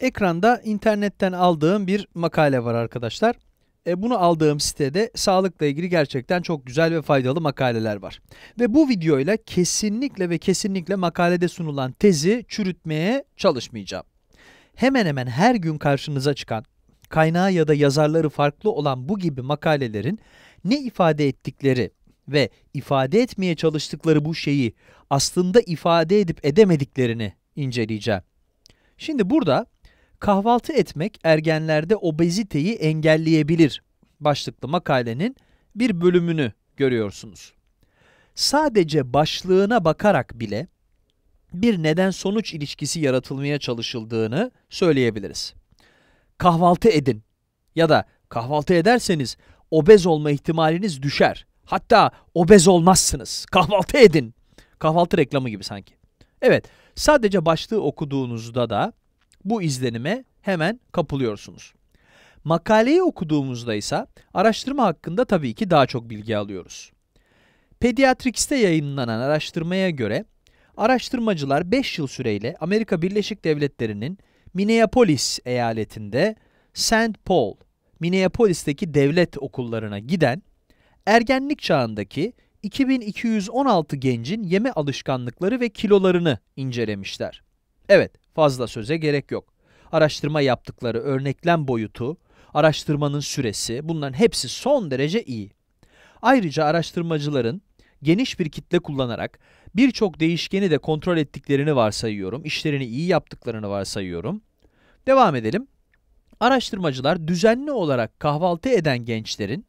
Ekranda internetten aldığım bir makale var arkadaşlar. E, bunu aldığım sitede sağlıkla ilgili gerçekten çok güzel ve faydalı makaleler var. Ve bu videoyla kesinlikle ve kesinlikle makalede sunulan tezi çürütmeye çalışmayacağım. Hemen hemen her gün karşınıza çıkan, kaynağı ya da yazarları farklı olan bu gibi makalelerin ne ifade ettikleri ve ifade etmeye çalıştıkları bu şeyi aslında ifade edip edemediklerini inceleyeceğim. Şimdi burada kahvaltı etmek ergenlerde obeziteyi engelleyebilir başlıklı makalenin bir bölümünü görüyorsunuz. Sadece başlığına bakarak bile bir neden-sonuç ilişkisi yaratılmaya çalışıldığını söyleyebiliriz. Kahvaltı edin ya da kahvaltı ederseniz obez olma ihtimaliniz düşer. Hatta obez olmazsınız. Kahvaltı edin. Kahvaltı reklamı gibi sanki. Evet, sadece başlığı okuduğunuzda da bu izlenime hemen kapılıyorsunuz. Makaleyi okuduğumuzda ise araştırma hakkında tabii ki daha çok bilgi alıyoruz. Pediatrics'te yayınlanan araştırmaya göre araştırmacılar 5 yıl süreyle Amerika Birleşik Devletleri'nin Minneapolis eyaletinde St. Paul, Minneapolis'teki devlet okullarına giden ergenlik çağındaki 2216 gencin yeme alışkanlıkları ve kilolarını incelemişler. Evet, fazla söze gerek yok. Araştırma yaptıkları örneklem boyutu, araştırmanın süresi bunların hepsi son derece iyi. Ayrıca araştırmacıların geniş bir kitle kullanarak birçok değişkeni de kontrol ettiklerini varsayıyorum, işlerini iyi yaptıklarını varsayıyorum. Devam edelim. Araştırmacılar düzenli olarak kahvaltı eden gençlerin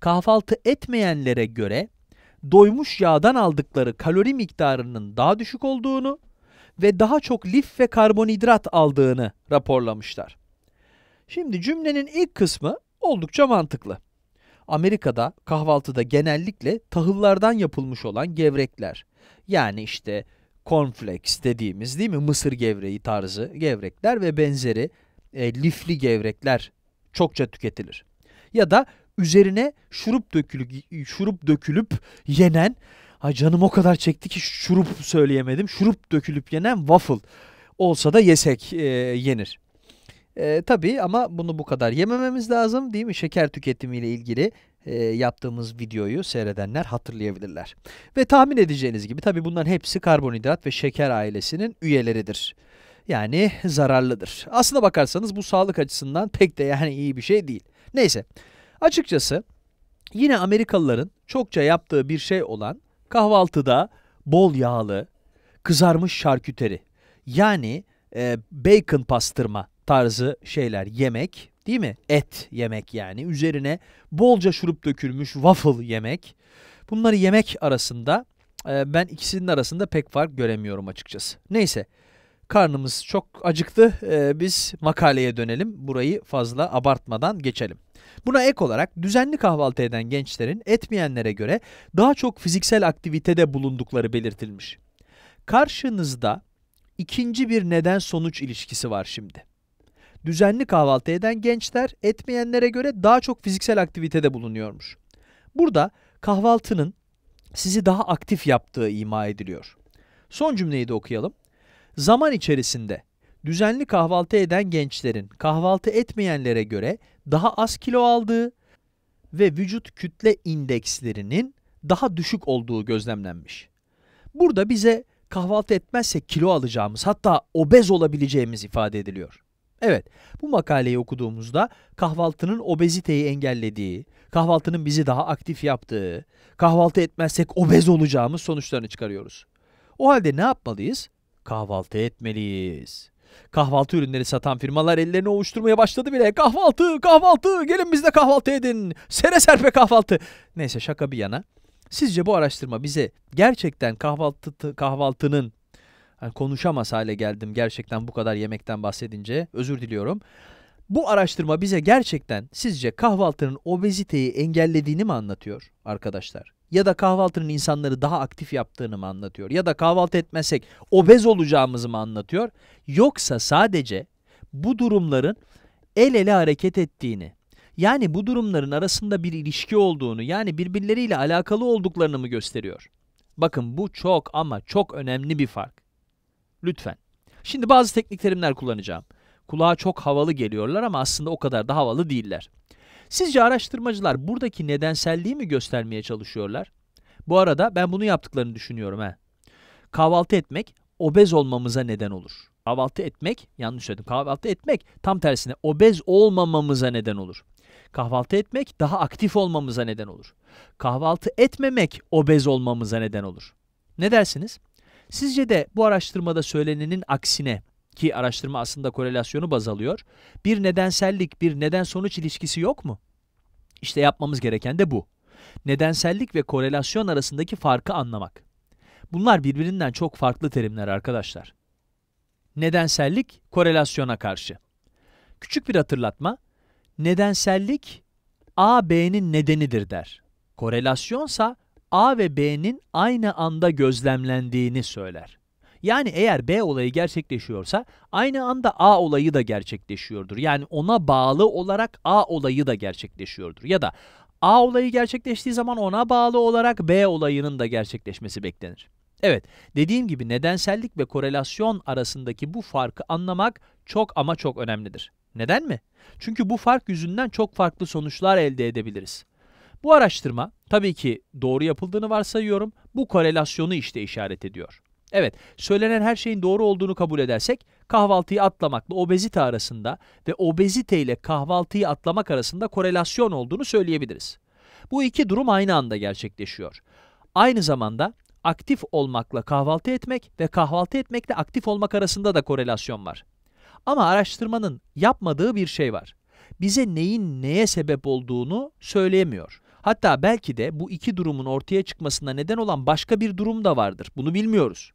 kahvaltı etmeyenlere göre doymuş yağdan aldıkları kalori miktarının daha düşük olduğunu ve daha çok lif ve karbonhidrat aldığını raporlamışlar. Şimdi cümlenin ilk kısmı oldukça mantıklı. Amerika'da kahvaltıda genellikle tahıllardan yapılmış olan gevrekler, yani işte cornflakes dediğimiz değil mi mısır gevreği tarzı gevrekler ve benzeri e, lifli gevrekler çokça tüketilir. Ya da üzerine şurup dökülüp, şurup dökülüp yenen Ay canım o kadar çekti ki şurup söyleyemedim. Şurup dökülüp yenen waffle olsa da yesek e, yenir. E, tabii ama bunu bu kadar yemememiz lazım değil mi? Şeker tüketimiyle ilgili e, yaptığımız videoyu seyredenler hatırlayabilirler. Ve tahmin edeceğiniz gibi tabii bunların hepsi karbonhidrat ve şeker ailesinin üyeleridir. Yani zararlıdır. Aslına bakarsanız bu sağlık açısından pek de yani iyi bir şey değil. Neyse, açıkçası yine Amerikalıların çokça yaptığı bir şey olan Kahvaltıda bol yağlı, kızarmış şarküteri yani e, bacon pastırma tarzı şeyler yemek değil mi? Et yemek yani. Üzerine bolca şurup dökülmüş waffle yemek. Bunları yemek arasında e, ben ikisinin arasında pek fark göremiyorum açıkçası. Neyse karnımız çok acıktı. E, biz makaleye dönelim. Burayı fazla abartmadan geçelim. Buna ek olarak düzenli kahvaltı eden gençlerin etmeyenlere göre daha çok fiziksel aktivitede bulundukları belirtilmiş. Karşınızda ikinci bir neden-sonuç ilişkisi var şimdi. Düzenli kahvaltı eden gençler etmeyenlere göre daha çok fiziksel aktivitede bulunuyormuş. Burada kahvaltının sizi daha aktif yaptığı ima ediliyor. Son cümleyi de okuyalım. Zaman içerisinde düzenli kahvaltı eden gençlerin kahvaltı etmeyenlere göre daha az kilo aldığı ve vücut kütle indekslerinin daha düşük olduğu gözlemlenmiş. Burada bize kahvaltı etmezsek kilo alacağımız hatta obez olabileceğimiz ifade ediliyor. Evet, bu makaleyi okuduğumuzda kahvaltının obeziteyi engellediği, kahvaltının bizi daha aktif yaptığı, kahvaltı etmezsek obez olacağımız sonuçlarını çıkarıyoruz. O halde ne yapmalıyız? Kahvaltı etmeliyiz. Kahvaltı ürünleri satan firmalar ellerini ovuşturmaya başladı bile. Kahvaltı, kahvaltı, gelin bizde kahvaltı edin. Sere serpe kahvaltı. Neyse şaka bir yana. Sizce bu araştırma bize gerçekten kahvaltı kahvaltının yani konuşamaz hale geldim gerçekten bu kadar yemekten bahsedince. Özür diliyorum. Bu araştırma bize gerçekten sizce kahvaltının obeziteyi engellediğini mi anlatıyor arkadaşlar? Ya da kahvaltının insanları daha aktif yaptığını mı anlatıyor? Ya da kahvaltı etmezsek obez olacağımızı mı anlatıyor? Yoksa sadece bu durumların el ele hareket ettiğini, yani bu durumların arasında bir ilişki olduğunu, yani birbirleriyle alakalı olduklarını mı gösteriyor? Bakın bu çok ama çok önemli bir fark. Lütfen. Şimdi bazı teknik terimler kullanacağım. Kulağa çok havalı geliyorlar ama aslında o kadar da havalı değiller. Sizce araştırmacılar buradaki nedenselliği mi göstermeye çalışıyorlar? Bu arada ben bunu yaptıklarını düşünüyorum he. Kahvaltı etmek obez olmamıza neden olur. Kahvaltı etmek, yanlış söyledim, kahvaltı etmek tam tersine obez olmamamıza neden olur. Kahvaltı etmek daha aktif olmamıza neden olur. Kahvaltı etmemek obez olmamıza neden olur. Ne dersiniz? Sizce de bu araştırmada söylenenin aksine ki araştırma aslında korelasyonu baz alıyor. Bir nedensellik, bir neden-sonuç ilişkisi yok mu? İşte yapmamız gereken de bu. Nedensellik ve korelasyon arasındaki farkı anlamak. Bunlar birbirinden çok farklı terimler arkadaşlar. Nedensellik, korelasyona karşı. Küçük bir hatırlatma, nedensellik A, B'nin nedenidir der. Korelasyonsa A ve B'nin aynı anda gözlemlendiğini söyler. Yani eğer B olayı gerçekleşiyorsa aynı anda A olayı da gerçekleşiyordur. Yani ona bağlı olarak A olayı da gerçekleşiyordur. Ya da A olayı gerçekleştiği zaman ona bağlı olarak B olayının da gerçekleşmesi beklenir. Evet, dediğim gibi nedensellik ve korelasyon arasındaki bu farkı anlamak çok ama çok önemlidir. Neden mi? Çünkü bu fark yüzünden çok farklı sonuçlar elde edebiliriz. Bu araştırma, tabii ki doğru yapıldığını varsayıyorum, bu korelasyonu işte işaret ediyor. Evet, söylenen her şeyin doğru olduğunu kabul edersek, kahvaltıyı atlamakla obezite arasında ve obezite ile kahvaltıyı atlamak arasında korelasyon olduğunu söyleyebiliriz. Bu iki durum aynı anda gerçekleşiyor. Aynı zamanda aktif olmakla kahvaltı etmek ve kahvaltı etmekle aktif olmak arasında da korelasyon var. Ama araştırmanın yapmadığı bir şey var. Bize neyin neye sebep olduğunu söyleyemiyor. Hatta belki de bu iki durumun ortaya çıkmasına neden olan başka bir durum da vardır. Bunu bilmiyoruz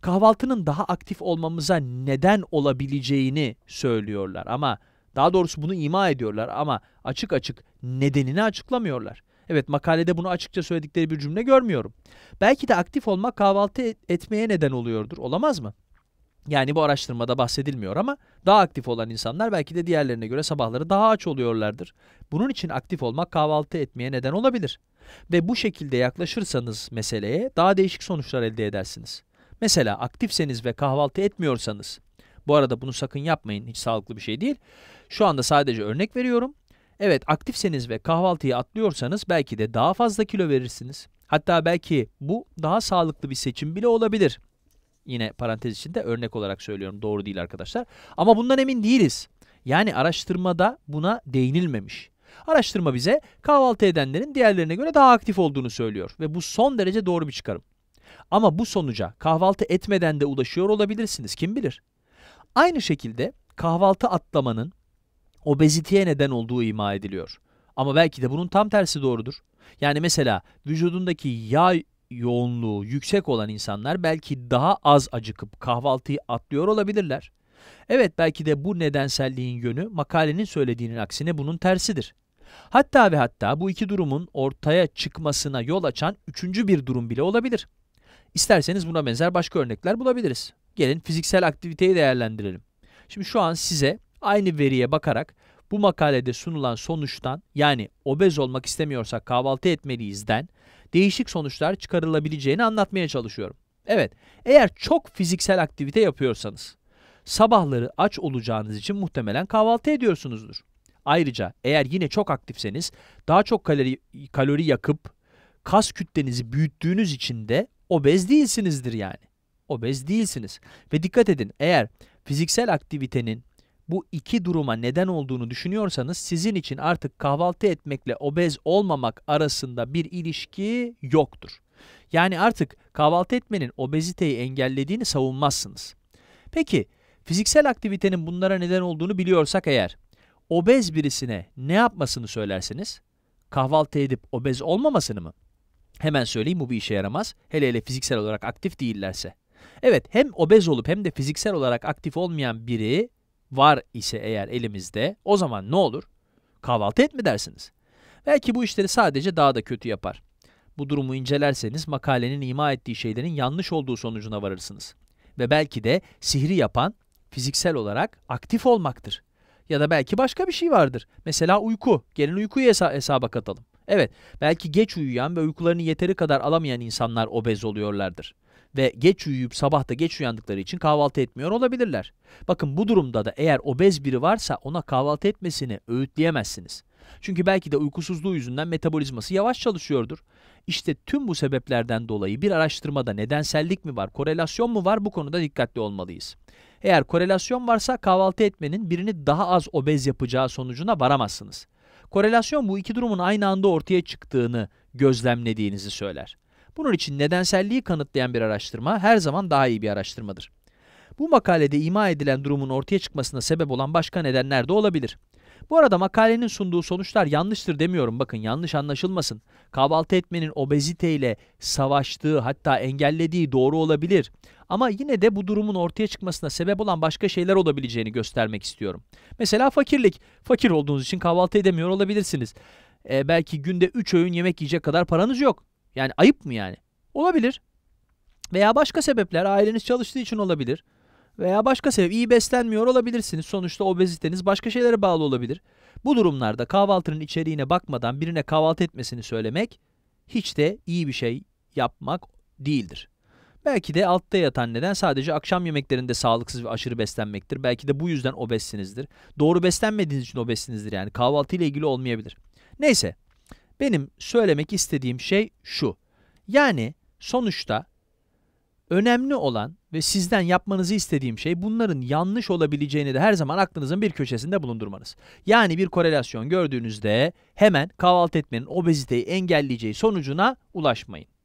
kahvaltının daha aktif olmamıza neden olabileceğini söylüyorlar ama daha doğrusu bunu ima ediyorlar ama açık açık nedenini açıklamıyorlar. Evet makalede bunu açıkça söyledikleri bir cümle görmüyorum. Belki de aktif olmak kahvaltı etmeye neden oluyordur. Olamaz mı? Yani bu araştırmada bahsedilmiyor ama daha aktif olan insanlar belki de diğerlerine göre sabahları daha aç oluyorlardır. Bunun için aktif olmak kahvaltı etmeye neden olabilir. Ve bu şekilde yaklaşırsanız meseleye daha değişik sonuçlar elde edersiniz. Mesela aktifseniz ve kahvaltı etmiyorsanız, bu arada bunu sakın yapmayın, hiç sağlıklı bir şey değil. Şu anda sadece örnek veriyorum. Evet, aktifseniz ve kahvaltıyı atlıyorsanız belki de daha fazla kilo verirsiniz. Hatta belki bu daha sağlıklı bir seçim bile olabilir. Yine parantez içinde örnek olarak söylüyorum, doğru değil arkadaşlar. Ama bundan emin değiliz. Yani araştırmada buna değinilmemiş. Araştırma bize kahvaltı edenlerin diğerlerine göre daha aktif olduğunu söylüyor ve bu son derece doğru bir çıkarım. Ama bu sonuca kahvaltı etmeden de ulaşıyor olabilirsiniz, kim bilir. Aynı şekilde kahvaltı atlamanın obeziteye neden olduğu ima ediliyor. Ama belki de bunun tam tersi doğrudur. Yani mesela vücudundaki yağ yoğunluğu yüksek olan insanlar belki daha az acıkıp kahvaltıyı atlıyor olabilirler. Evet belki de bu nedenselliğin yönü makalenin söylediğinin aksine bunun tersidir. Hatta ve hatta bu iki durumun ortaya çıkmasına yol açan üçüncü bir durum bile olabilir. İsterseniz buna benzer başka örnekler bulabiliriz. Gelin fiziksel aktiviteyi değerlendirelim. Şimdi şu an size aynı veriye bakarak bu makalede sunulan sonuçtan yani obez olmak istemiyorsak kahvaltı etmeliyizden değişik sonuçlar çıkarılabileceğini anlatmaya çalışıyorum. Evet, eğer çok fiziksel aktivite yapıyorsanız, sabahları aç olacağınız için muhtemelen kahvaltı ediyorsunuzdur. Ayrıca eğer yine çok aktifseniz, daha çok kalori, kalori yakıp kas kütlenizi büyüttüğünüz için de obez değilsinizdir yani. Obez değilsiniz. Ve dikkat edin eğer fiziksel aktivitenin bu iki duruma neden olduğunu düşünüyorsanız sizin için artık kahvaltı etmekle obez olmamak arasında bir ilişki yoktur. Yani artık kahvaltı etmenin obeziteyi engellediğini savunmazsınız. Peki fiziksel aktivitenin bunlara neden olduğunu biliyorsak eğer obez birisine ne yapmasını söylersiniz? Kahvaltı edip obez olmamasını mı? Hemen söyleyeyim bu bir işe yaramaz. Hele hele fiziksel olarak aktif değillerse. Evet hem obez olup hem de fiziksel olarak aktif olmayan biri var ise eğer elimizde o zaman ne olur? Kahvaltı et mi dersiniz? Belki bu işleri sadece daha da kötü yapar. Bu durumu incelerseniz makalenin ima ettiği şeylerin yanlış olduğu sonucuna varırsınız. Ve belki de sihri yapan fiziksel olarak aktif olmaktır. Ya da belki başka bir şey vardır. Mesela uyku. Gelin uykuyu hesa hesaba katalım. Evet, belki geç uyuyan ve uykularını yeteri kadar alamayan insanlar obez oluyorlardır. ve geç uyuyup sabah da geç uyandıkları için kahvaltı etmiyor olabilirler. Bakın bu durumda da eğer obez biri varsa ona kahvaltı etmesini öğütleyemezsiniz. Çünkü belki de uykusuzluğu yüzünden metabolizması yavaş çalışıyordur. İşte tüm bu sebeplerden dolayı bir araştırmada nedensellik mi var, korelasyon mu var bu konuda dikkatli olmalıyız. Eğer korelasyon varsa kahvaltı etmenin birini daha az obez yapacağı sonucuna varamazsınız. Korelasyon bu iki durumun aynı anda ortaya çıktığını gözlemlediğinizi söyler. Bunun için nedenselliği kanıtlayan bir araştırma her zaman daha iyi bir araştırmadır. Bu makalede ima edilen durumun ortaya çıkmasına sebep olan başka nedenler de olabilir. Bu arada makalenin sunduğu sonuçlar yanlıştır demiyorum. Bakın yanlış anlaşılmasın. Kahvaltı etmenin obeziteyle savaştığı hatta engellediği doğru olabilir. Ama yine de bu durumun ortaya çıkmasına sebep olan başka şeyler olabileceğini göstermek istiyorum. Mesela fakirlik. Fakir olduğunuz için kahvaltı edemiyor olabilirsiniz. Ee, belki günde 3 öğün yemek yiyecek kadar paranız yok. Yani ayıp mı yani? Olabilir. Veya başka sebepler aileniz çalıştığı için olabilir. Veya başka sebep iyi beslenmiyor olabilirsiniz. Sonuçta obeziteniz başka şeylere bağlı olabilir. Bu durumlarda kahvaltının içeriğine bakmadan birine kahvaltı etmesini söylemek hiç de iyi bir şey yapmak değildir. Belki de altta yatan neden sadece akşam yemeklerinde sağlıksız ve aşırı beslenmektir. Belki de bu yüzden obezsinizdir. Doğru beslenmediğiniz için obezsinizdir yani kahvaltı ile ilgili olmayabilir. Neyse, benim söylemek istediğim şey şu. Yani sonuçta önemli olan ve sizden yapmanızı istediğim şey bunların yanlış olabileceğini de her zaman aklınızın bir köşesinde bulundurmanız. Yani bir korelasyon gördüğünüzde hemen kahvaltı etmenin obeziteyi engelleyeceği sonucuna ulaşmayın.